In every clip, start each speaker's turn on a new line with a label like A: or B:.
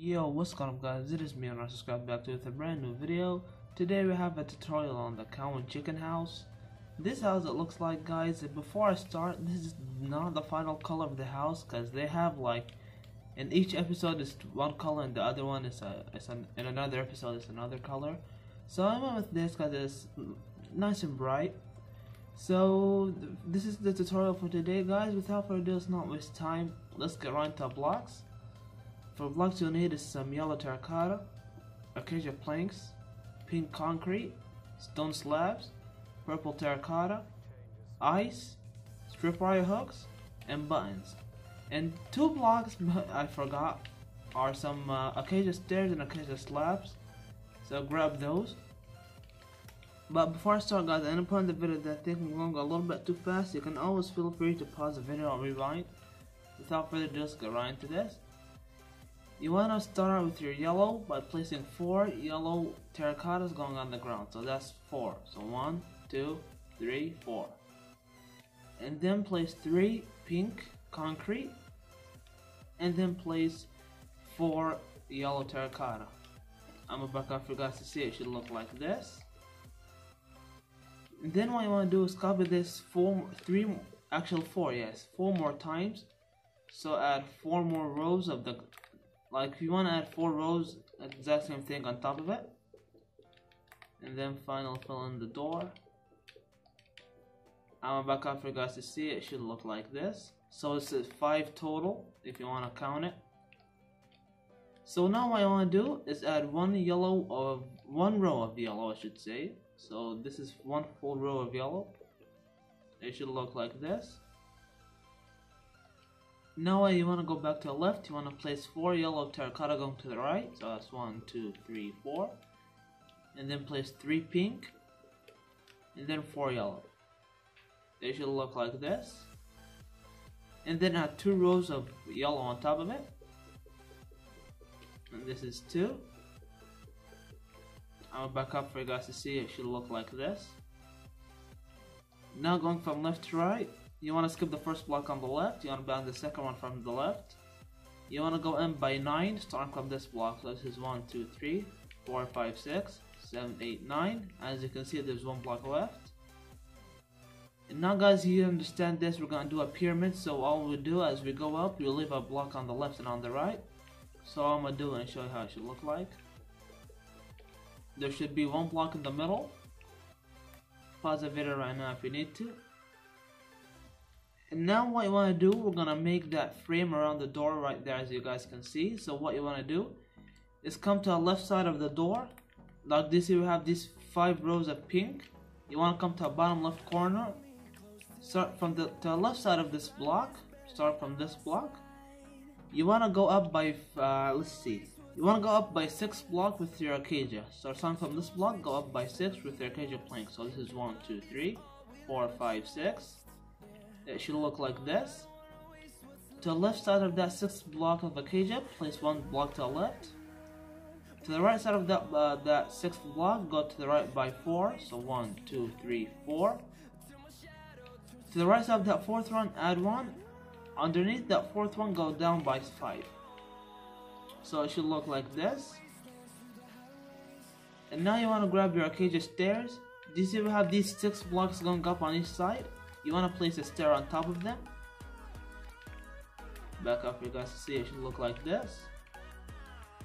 A: Yo, what's going on guys, it is me and I subscribe back to with a brand new video. Today we have a tutorial on the cow and chicken house. This house it looks like guys, before I start, this is not the final color of the house because they have like, in each episode is one color and the other one is, a, is an, in another episode is another color. So I went with this because it's nice and bright. So th this is the tutorial for today guys, without further ado let's not waste time, let's get right into blocks. For blocks you'll need is some yellow terracotta, acacia planks, pink concrete, stone slabs, purple terracotta, ice, strip wire hooks, and buttons. And two blocks I forgot are some uh, acacia stairs and acacia slabs. So grab those. But before I start guys, I'm point in the video that I think I'm going a little bit too fast. You can always feel free to pause the video or rewind. Without further ado, let's get right into this. You want to start with your yellow by placing four yellow terracottas going on the ground. So that's four. So one, two, three, four. And then place three pink concrete. And then place four yellow terracotta. I'm about to forgot to see it. it should look like this. And then what you want to do is copy this four, three, actual four, yes, four more times. So add four more rows of the like if you want to add four rows exact same thing on top of it. And then final fill in the door. I'm back up for you guys to see it. it should look like this. So it's five total if you want to count it. So now what I want to do is add one yellow of one row of yellow I should say. So this is one full row of yellow. It should look like this now you want to go back to the left, you want to place 4 yellow terracotta going to the right, so that's one, two, three, four, And then place 3 pink, and then 4 yellow. They should look like this. And then add 2 rows of yellow on top of it. And this is 2. I'm back up for you guys to see, it should look like this. Now going from left to right, you want to skip the first block on the left, you want to ban the second one from the left. You want to go in by 9, starting from this block. So this is 1, 2, 3, 4, 5, 6, 7, 8, 9. As you can see, there's one block left. And now guys, you understand this, we're going to do a pyramid. So all we do as we go up, we leave a block on the left and on the right. So I'm going to do and show you how it should look like. There should be one block in the middle. Pause the video right now if you need to. And now what you want to do, we're going to make that frame around the door right there as you guys can see. So what you want to do is come to the left side of the door. Like this, you have these five rows of pink. You want to come to the bottom left corner. Start from the, to the left side of this block. Start from this block. You want to go up by, uh, let's see. You want to go up by 6 block with your acacia. So from this block, go up by 6 with your acacia plank. So this is one, two, three, four, five, six it should look like this. To the left side of that sixth block of acacia, place one block to the left. To the right side of that uh, that sixth block, go to the right by four. So one, two, three, four. To the right side of that fourth one, add one. Underneath that fourth one, go down by five. So it should look like this. And now you want to grab your acacia stairs. Do you see we have these six blocks going up on each side? You want to place a stair on top of them. Back up for you guys see it should look like this.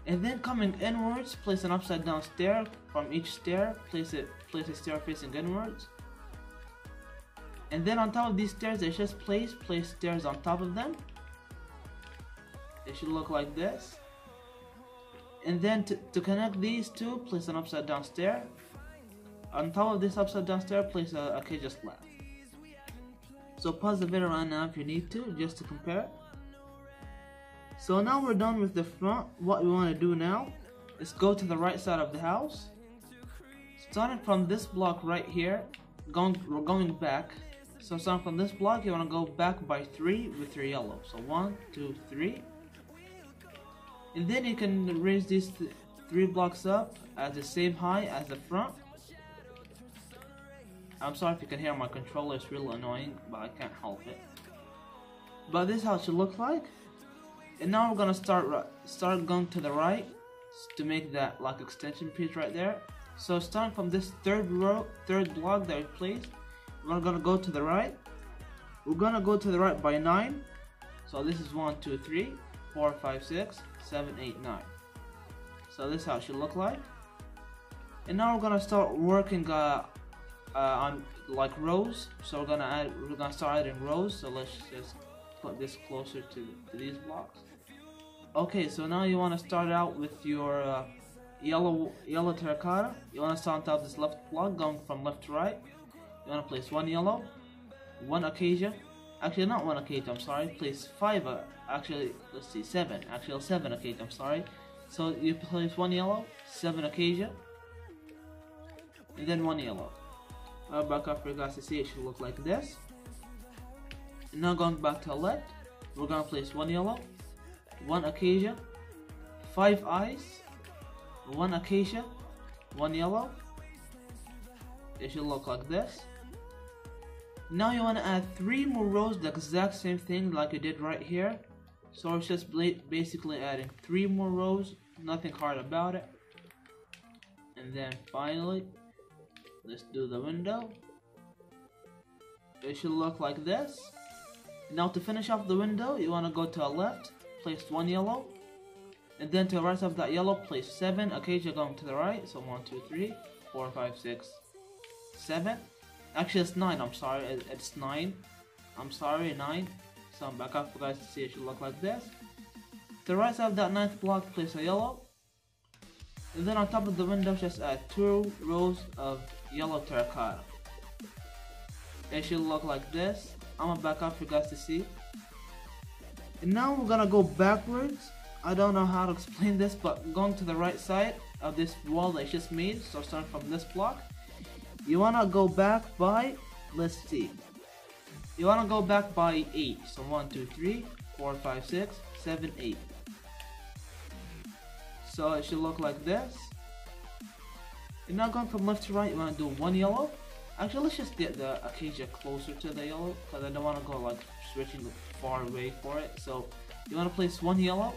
A: And then coming inwards, place an upside down stair from each stair. Place it, place a stair facing inwards. And then on top of these stairs, they just place place stairs on top of them. It should look like this. And then to, to connect these two, place an upside down stair. On top of this upside down stair, place a, acacia slab. So pause the video right now if you need to, just to compare. So now we're done with the front. What we want to do now is go to the right side of the house. Starting from this block right here, going we're going back. So starting from this block, you want to go back by three with your yellow. So one, two, three. And then you can raise these th three blocks up at the same height as the front. I'm sorry if you can hear my controller, it's really annoying, but I can't help it. But this is how it should look like. And now we're gonna start start going to the right to make that like extension piece right there. So starting from this third row, third block that we placed, we're gonna go to the right. We're gonna go to the right by nine. So this is one, two, three, four, five, six, seven, eight, nine. So this is how it should look like. And now we're gonna start working uh, uh, on like rows. So we're gonna add, we're gonna start adding rows. So let's just put this closer to, to these blocks. Okay, so now you want to start out with your uh, yellow yellow terracotta. You want to start on top of this left block, going from left to right. You want to place one yellow, one acacia. Actually, not one acacia. I'm sorry. Place five. Uh, actually, let's see, seven. Actually, seven acacia. I'm sorry. So you place one yellow, seven acacia, and then one yellow. Uh, back. It should look like this. Now going back to left, we're gonna place one yellow, one acacia, five eyes, one acacia, one yellow. It should look like this. Now you want to add three more rows, the exact same thing like you did right here. So it's just basically adding three more rows, nothing hard about it. And then finally, let's do the window. It should look like this. Now to finish off the window, you want to go to the left, place one yellow, and then to the right of that yellow, place seven acacia going to the right. So one, two, three, four, five, six, seven. Actually, it's nine. I'm sorry, it's nine. I'm sorry, nine. So I'm back up for guys to see. It should look like this. To the right side of that ninth block, place a yellow. And then on top of the window, just add two rows of yellow terracotta. It should look like this. I'm gonna back up for you guys to see. And now we're gonna go backwards. I don't know how to explain this, but going to the right side of this wall that I just made, so starting from this block, you wanna go back by, let's see, you wanna go back by 8. So 1, 2, 3, 4, 5, 6, 7, 8. So it should look like this. And now going from left to right, you wanna do one yellow, Actually, let's just get the Acacia closer to the yellow, because I don't want to go like switching far away for it. So you want to place one yellow,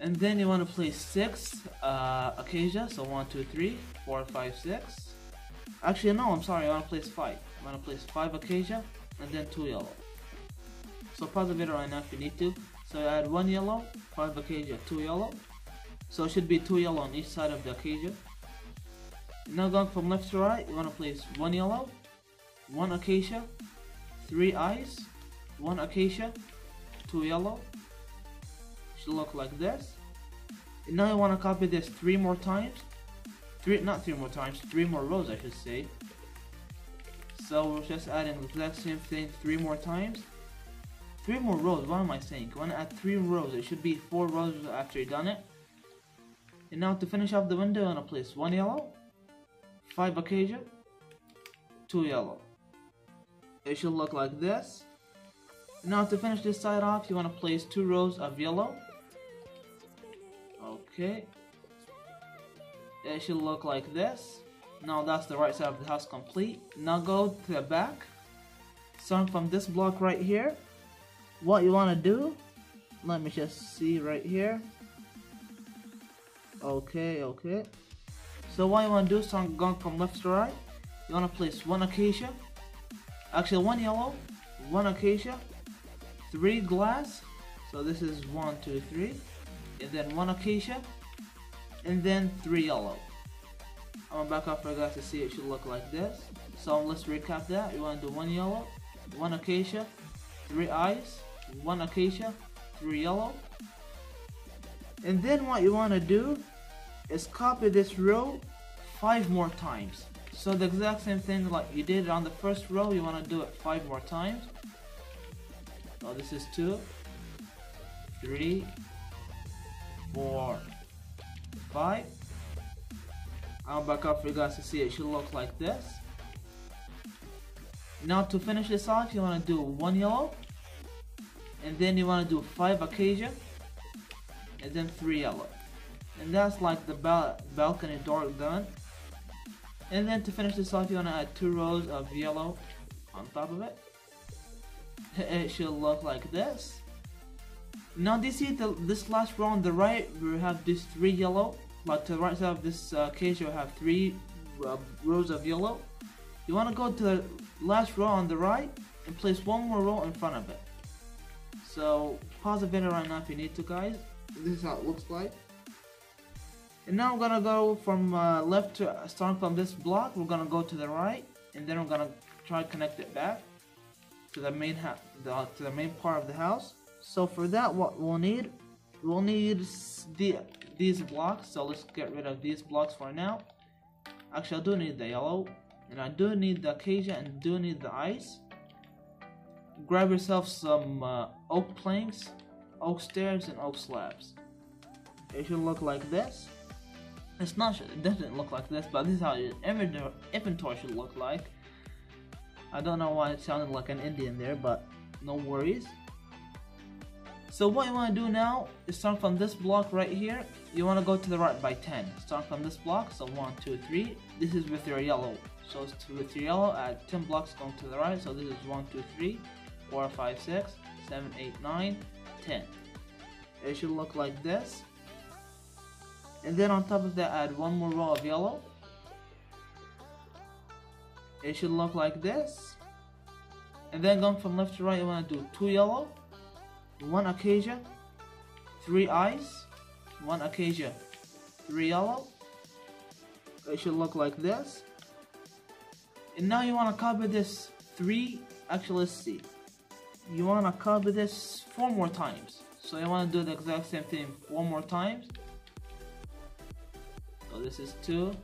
A: and then you want to place six uh, Acacia. So one, two, three, four, five, six. Actually, no, I'm sorry. I want to place five. I want to place five Acacia, and then two yellow. So pause the video right now if you need to. So I add one yellow, five Acacia, two yellow. So it should be two yellow on each side of the Acacia. Now going from left to right, you want to place one yellow, one acacia, three eyes, one acacia, two yellow. Should look like this. And now you want to copy this three more times. Three, not three more times, three more rows I should say. So we're just adding the exact same thing three more times. Three more rows, what am I saying? You want to add three rows, it should be four rows after you've done it. And now to finish off the window, I'm going to place one yellow, 5 acacia, 2 yellow. It should look like this. Now to finish this side off, you want to place 2 rows of yellow. Okay. It should look like this. Now that's the right side of the house complete. Now go to the back. Starting from this block right here. What you want to do, let me just see right here. Okay, okay. So what you want to do is I'm going from left to right. You want to place one acacia, actually one yellow, one acacia, three glass. So this is one, two, three, and then one acacia, and then three yellow. I'm back up for you guys to see it should look like this. So let's recap that. You want to do one yellow, one acacia, three eyes, one acacia, three yellow. And then what you want to do is copy this row five more times. So the exact same thing like you did on the first row, you want to do it five more times. So this is two, three, four, five. I'll back up for you guys to see it should look like this. Now to finish this off, you want to do one yellow, and then you want to do five acacia, and then three yellow and that's like the bal balcony door done and then to finish this off you want to add two rows of yellow on top of it it should look like this Now do you see the, this last row on the right, we have this three yellow, but to the right side of this uh, case you have three uh, rows of yellow. You want to go to the last row on the right and place one more row in front of it. So pause the video right now if you need to guys. This is how it looks like. And now we're gonna go from uh, left to starting from this block. We're gonna go to the right, and then we're gonna try to connect it back to the main the, to the main part of the house. So for that, what we'll need, we'll need the these blocks. So let's get rid of these blocks for now. Actually, I do need the yellow, and I do need the acacia, and do need the ice. Grab yourself some uh, oak planks, oak stairs, and oak slabs. It should look like this. It's not, it doesn't look like this, but this is how your inventory should look like. I don't know why it sounded like an Indian there, but no worries. So what you want to do now is start from this block right here. You want to go to the right by 10. Start from this block, so 1, 2, 3. This is with your yellow. So it's with your yellow, add 10 blocks going to the right. So this is 1, 2, 3, 4, 5, 6, 7, 8, 9, 10. It should look like this and then on top of that add one more row of yellow. It should look like this. And then going from left to right you want to do two yellow one acacia three eyes one acacia three yellow. It should look like this. And now you want to copy this three actually let's see. You want to copy this four more times. So you want to do the exact same thing four more times so this is 2.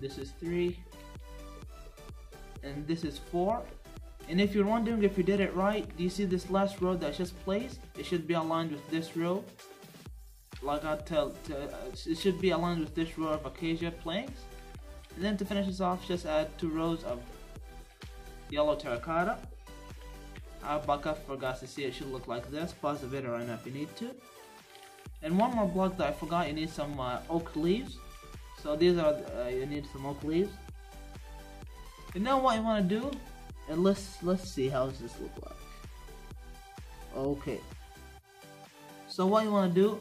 A: This is 3. And this is 4. And if you're wondering if you did it right, do you see this last row that's just placed? It should be aligned with this row. Like I tell, uh, it should be aligned with this row of acacia planks. And then to finish this off, just add two rows of yellow terracotta. I back up forgot to see it should look like this. Pause the video right now if you need to. And one more block that I forgot, you need some uh, oak leaves. So these are, uh, you need some oak leaves. And now what you want to do, and let's, let's see how does this look like. Okay. So what you want to do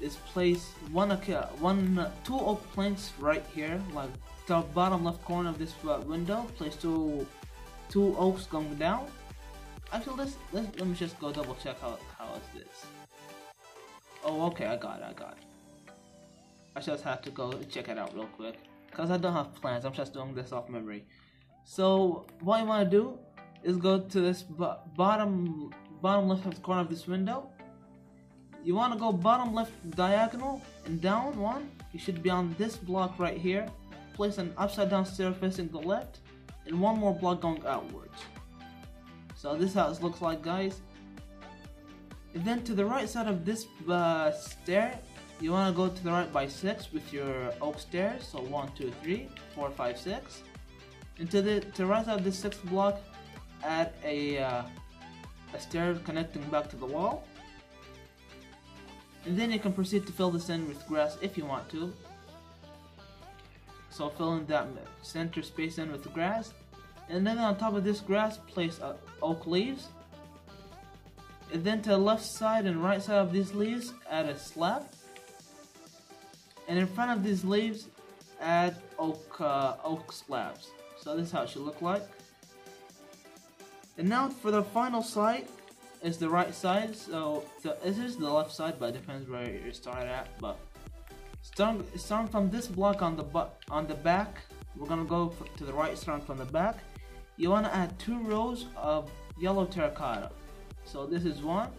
A: is place one, one, uh, two oak planks right here, like the bottom left corner of this uh, window. Place two, two oaks going down. Actually, let's, let's let me just go double check how how is this. Oh, okay, I got it, I got it. I just have to go check it out real quick. Because I don't have plans, I'm just doing this off memory. So, what you want to do is go to this bottom bottom left hand corner of this window. You want to go bottom left diagonal and down one. You should be on this block right here. Place an upside down stair facing the left and one more block going outwards. So this is how it looks like guys. Then to the right side of this uh, stair, you want to go to the right by 6 with your oak stairs. So 1, 2, 3, 4, 5, 6. And to the, to the right side of this sixth block, add a, uh, a stair connecting back to the wall. And then you can proceed to fill this in with grass if you want to. So fill in that center space in with grass. And then on top of this grass, place uh, oak leaves then to the left side and right side of these leaves, add a slab. And in front of these leaves, add oak, uh, oak slabs. So this is how it should look like. And now for the final side is the right side. So this is the left side, but it depends where you start at. But starting, starting from this block on the on the back, we're gonna go to the right, starting from the back. You want to add two rows of yellow terracotta. So this is one,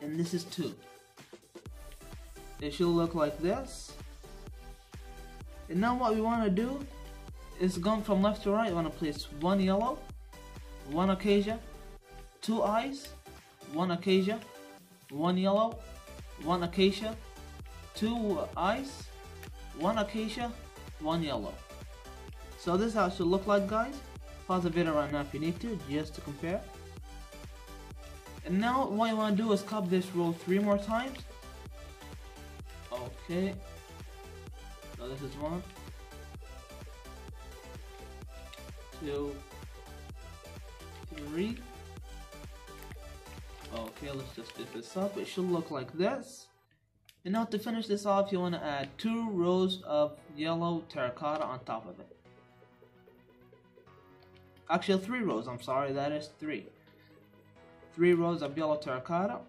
A: and this is two. It should look like this. And now what we want to do is going from left to right, you want to place one yellow, one acacia, two eyes, one acacia, one yellow, one acacia, two eyes, one acacia, one yellow. So this is how it should look like guys. Pause the video right now if you need to, just to compare. And now what you want to do is copy this row three more times. Okay. So this is one. Two. Three. Okay, let's just do this up. It should look like this. And now to finish this off, you want to add two rows of yellow terracotta on top of it. Actually, three rows, I'm sorry, that is three. Three rows of yellow terracotta.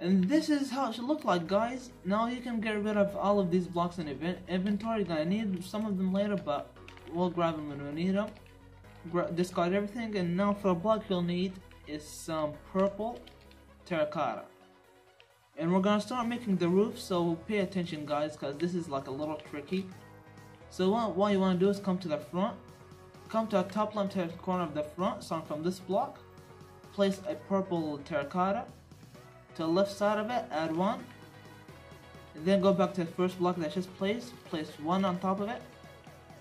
A: And this is how it should look like, guys. Now you can get rid of all of these blocks in inventory. You're gonna need some of them later, but we'll grab them when we need them. Gra discard everything, and now for a block you'll need is some purple terracotta. And we're gonna start making the roof, so pay attention guys, because this is like a little tricky. So what, what you wanna do is come to the front, come to a top left hand corner of the front, starting from this block, place a purple terracotta, to the left side of it, add one, and then go back to the first block that's just placed, place one on top of it,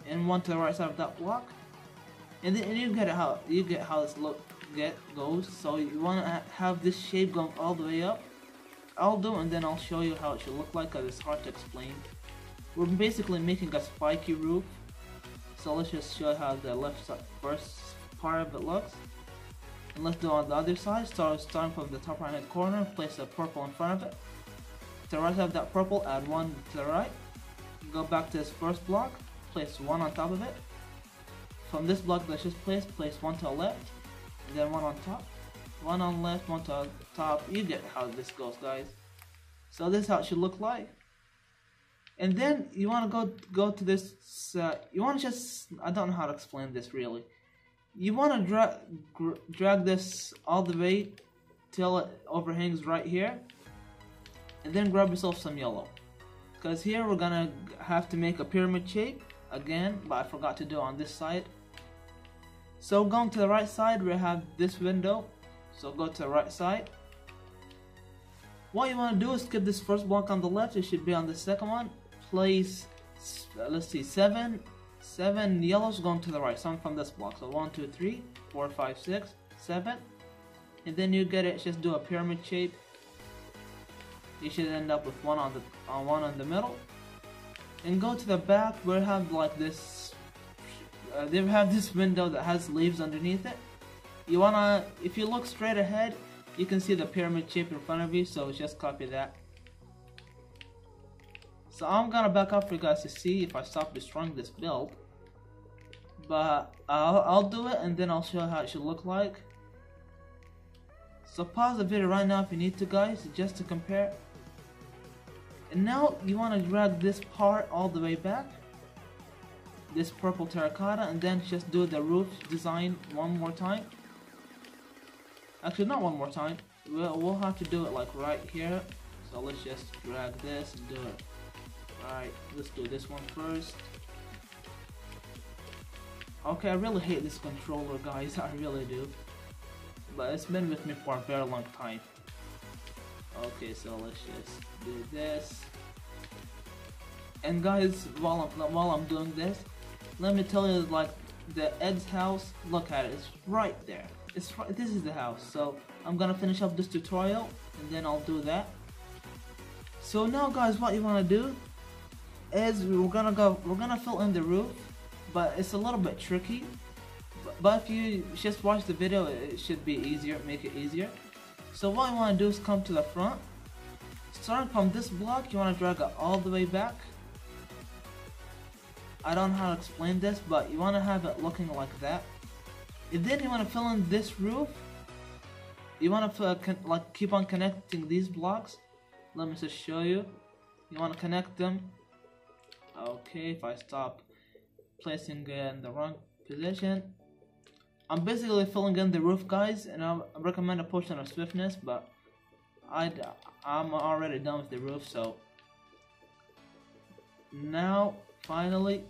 A: and one to the right side of that block, and then and you get how you get how this look get goes. So you want to have this shape going all the way up. I'll do and then I'll show you how it should look like because it's hard to explain. We're basically making a spiky roof. So let's just show how the left side, first part of it looks. And let's do on the other side. Start starting from the top right hand corner, place a purple in front of it. To the right of that purple, add one to the right. Go back to this first block, place one on top of it. From this block let's just place, place one to the left, then one on top. One on left, one to top. You get how this goes, guys. So this is how it should look like. And then you want to go go to this. Uh, you want to just I don't know how to explain this really. You want to drag drag this all the way till it overhangs right here, and then grab yourself some yellow. Because here we're gonna have to make a pyramid shape again, but I forgot to do on this side. So going to the right side, we have this window. So go to the right side. What you want to do is skip this first block on the left. It should be on the second one. Place, uh, let's see, seven, seven yellows going to the right. Some from this block. So one, two, three, four, five, six, seven, and then you get it. Just do a pyramid shape. You should end up with one on the on one on the middle, and go to the back. We have like this uh, they have this window that has leaves underneath it. You wanna, if you look straight ahead, you can see the pyramid shape in front of you, so just copy that. So I'm gonna back up for you guys to see if I stop destroying this build. But I'll, I'll do it and then I'll show how it should look like. So pause the video right now if you need to guys, just to compare. And now you want to drag this part all the way back this purple terracotta and then just do the roof design one more time actually not one more time we'll, we'll have to do it like right here so let's just drag this and do it alright let's do this one first. Okay I really hate this controller guys I really do. But it's been with me for a very long time. Okay so let's just do this. And guys while I'm, while I'm doing this let me tell you, like, the Ed's house, look at it, it's right there. It's right, this is the house, so I'm gonna finish up this tutorial, and then I'll do that. So now guys, what you wanna do, is we're gonna go, we're gonna fill in the roof, but it's a little bit tricky. But, if you just watch the video, it should be easier, make it easier. So what you wanna do is come to the front, starting from this block, you wanna drag it all the way back, I don't know how to explain this, but you want to have it looking like that. And then you want to fill in this roof. You want to like keep on connecting these blocks. Let me just show you. You want to connect them. Okay, if I stop placing it in the wrong position. I'm basically filling in the roof, guys, and I recommend a potion of swiftness, but I, I'm already done with the roof, so. Now finally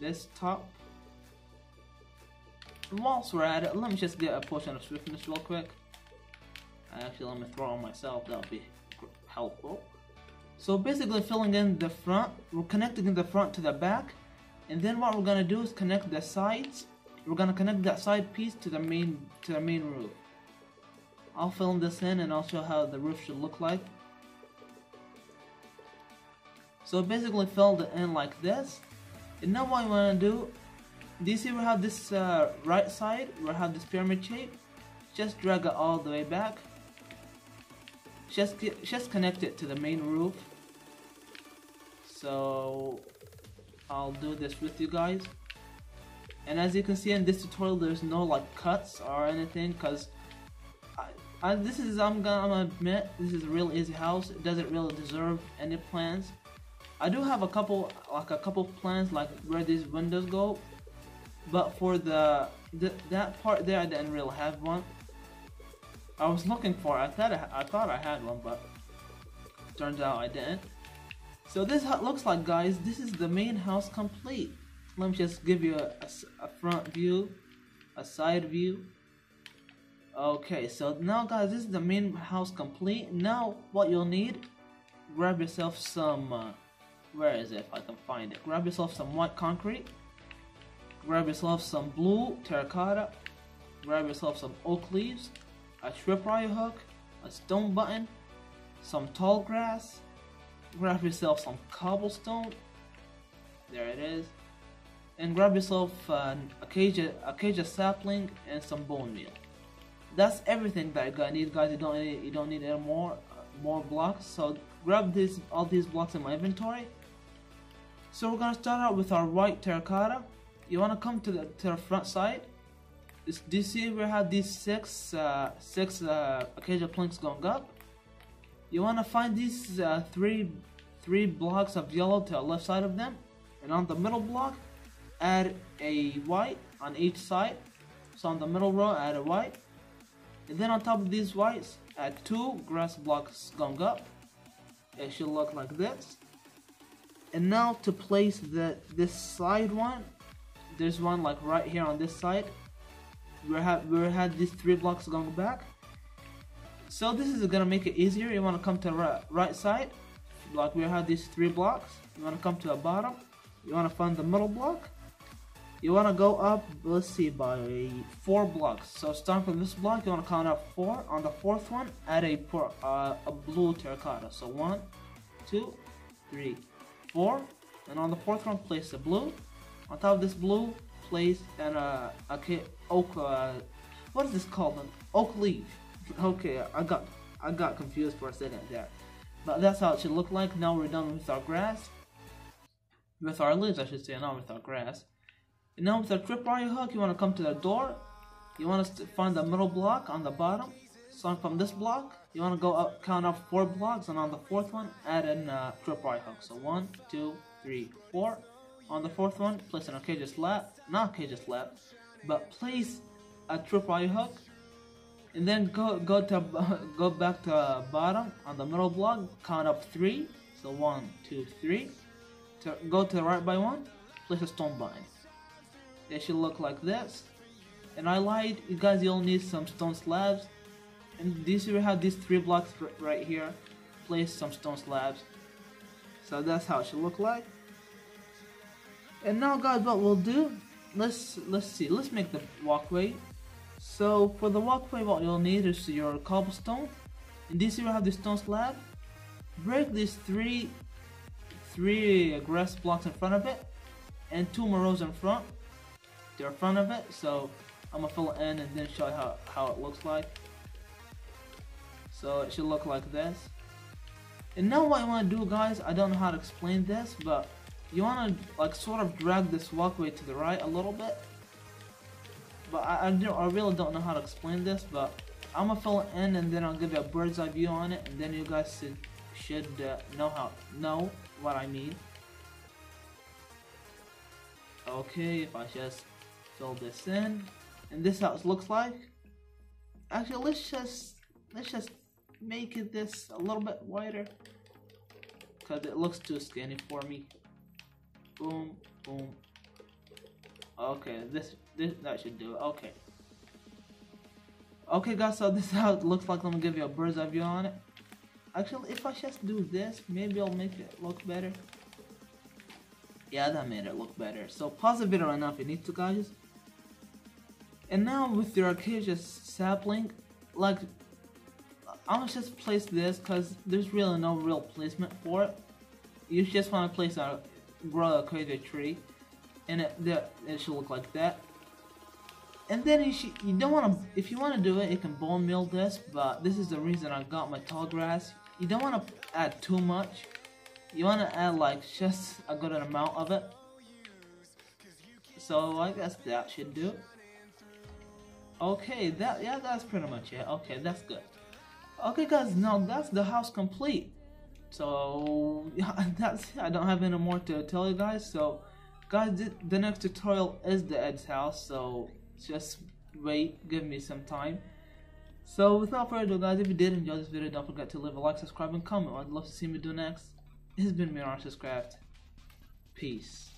A: this top. Whilst we're at it. Let me just get a potion of swiftness real quick. I actually let me throw on myself. That'll be helpful so basically filling in the front we're connecting the front to the back and then what we're gonna do is connect the sides we're gonna connect that side piece to the main to the main roof I'll fill this in and I'll show how the roof should look like so basically filled it in like this. And now what I want to do, do you see we have this uh, right side, we have this pyramid shape. just drag it all the way back. Just just connect it to the main roof. So I'll do this with you guys. And as you can see in this tutorial, there's no like cuts or anything, cause I, I, this is I'm gonna, I'm gonna admit this is a real easy house. It doesn't really deserve any plans. I do have a couple like a couple plans like where these windows go, but for the, the that part there I didn't really have one. I was looking for I thought I, I thought I had one, but turns out I didn't. So this looks like guys. This is the main house complete. Let me just give you a, a, a front view, a side view. Okay, so now guys, this is the main house complete. Now what you'll need, grab yourself some. Uh, where is it if I can find it? Grab yourself some white concrete. Grab yourself some blue terracotta. Grab yourself some oak leaves, a tripwire hook, a stone button, some tall grass. Grab yourself some cobblestone. There it is. And grab yourself an acacia, cage, acacia sapling and some bone meal. That's everything that you're gonna need, guys. You don't need, you don't need any more, uh, more blocks. So grab this, all these blocks in my inventory so we're gonna start out with our white terracotta. You wanna come to the to the front side. This, you see we have these six uh, six uh, acacia planks going up? You wanna find these uh, three three blocks of yellow to the left side of them, and on the middle block, add a white on each side. So on the middle row, add a white, and then on top of these whites, add two grass blocks going up. It should look like this. And now to place the this side one, there's one like right here on this side. We have we had these three blocks going back. So this is gonna make it easier. You wanna come to right, right side, like we have these three blocks. You wanna come to the bottom. You wanna find the middle block. You wanna go up. Let's see by four blocks. So starting from this block, you wanna count up four. On the fourth one, add a uh, a blue terracotta. So one, two, three, four, and on the fourth one place the blue. On top of this blue, place an uh, okay, oak. Uh, what is this called? An oak leaf. Okay, I got I got confused for a second there, but that's how it should look like. Now we're done with our grass, with our leaves, I should say, not with our grass. And now with our tripwire hook, you want to come to the door. You want to find the middle block on the bottom. So from this block, you want to go up, count up four blocks, and on the fourth one, add in uh, tripwire hook. So one, two, three, four. On the fourth one, place an acacia slab, not acacia slab, but place a tripwire hook, and then go go to go back to uh, bottom on the middle block. Count up three. So one, two, three. To go to the right by one, place a stone button. It should look like this. And I lied, you guys, you'll need some stone slabs and this we have these three blocks right here. Place some stone slabs. So that's how it should look like. And now guys what we'll do, let's let's see, let's make the walkway. So for the walkway what you'll need is your cobblestone. And this we have the stone slab. Break these three three grass blocks in front of it and two more rows in front. They're in front of it, so I'm gonna fill it in and then show you how, how it looks like. So it should look like this. And now what I want to do guys, I don't know how to explain this, but you want to like sort of drag this walkway to the right a little bit. But I, I, I really don't know how to explain this, but I'm gonna fill it in and then I'll give you a bird's eye view on it and then you guys should, should uh, know how know what I mean. Okay, if I just fill this in, and this how it looks like. Actually, let's just let's just make it this a little bit wider because it looks too skinny for me. Boom, boom. Okay, this, this that should do it. Okay. Okay, guys, so this it looks like. Let me give you a bird's eye view on it. Actually, if I just do this, maybe I'll make it look better. Yeah, that made it look better. So pause the video right now if you need to, guys. And now with your acacia sapling, like I'm gonna just place this because there's really no real placement for it. You just want to place a grow a crazy tree, and it it should look like that. and then you should, you don't want to if you want to do it you can bone meal this but this is the reason I got my tall grass. You don't want to add too much. You want to add like just a good amount of it. So I guess that should do. Okay that yeah that's pretty much it. Okay that's good. Okay guys now that's the house complete so yeah that's I don't have any more to tell you guys. So guys the next tutorial is the Ed's house. So just wait. Give me some time. So without further ado guys if you did enjoy this video don't forget to leave a like subscribe and comment. I'd love to see me do next. It's been me Craft peace